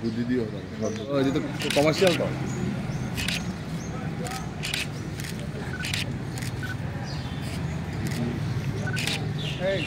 বুদ্ধি দিও না ও, তো কমার্শিয়াল তো এই,